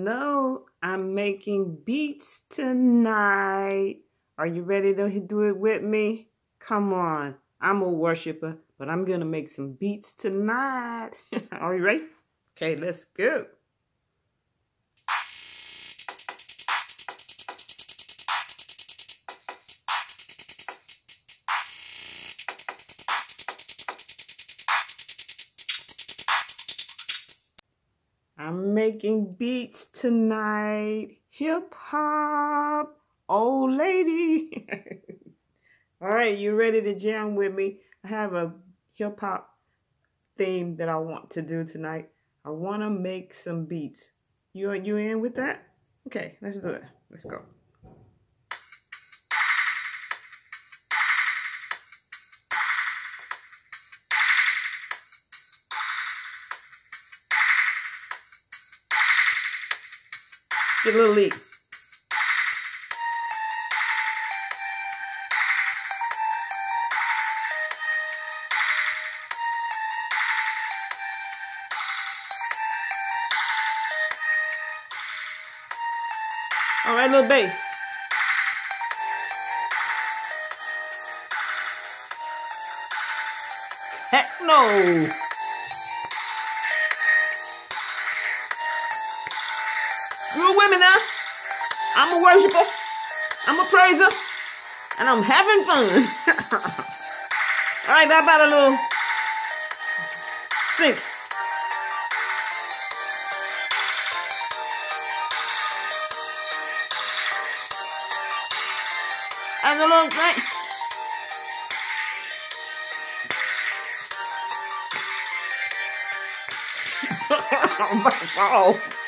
No, I'm making beats tonight. Are you ready to do it with me? Come on. I'm a worshiper, but I'm going to make some beats tonight. Are you ready? Okay, let's go. I'm making beats tonight. Hip hop. Old lady. All right, you ready to jam with me? I have a hip hop theme that I want to do tonight. I want to make some beats. You you in with that? Okay, let's do it. Let's go. Get a little leap. All right, little bass. Techno. You're women now. I'm a worshiper. I'm a praiser. And I'm having fun. All right, that about a little six. And a little thing. oh my God.